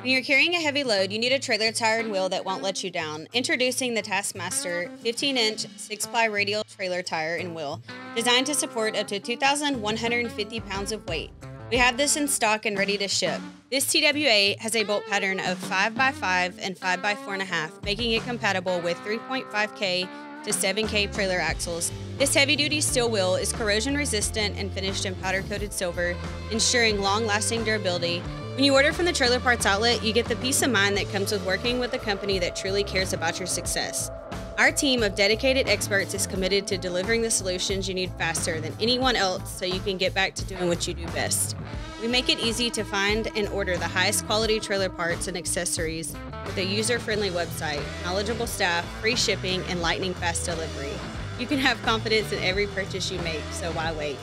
When you're carrying a heavy load, you need a trailer tire and wheel that won't let you down. Introducing the Taskmaster 15 inch 6 ply radial trailer tire and wheel, designed to support up to 2,150 pounds of weight. We have this in stock and ready to ship. This TWA has a bolt pattern of 5x5 and 5x4.5, making it compatible with 3.5K to 7K trailer axles. This heavy duty steel wheel is corrosion resistant and finished in powder coated silver, ensuring long lasting durability. When you order from the Trailer Parts Outlet, you get the peace of mind that comes with working with a company that truly cares about your success. Our team of dedicated experts is committed to delivering the solutions you need faster than anyone else so you can get back to doing what you do best. We make it easy to find and order the highest quality trailer parts and accessories with a user friendly website, knowledgeable staff, free shipping, and lightning fast delivery. You can have confidence in every purchase you make, so why wait?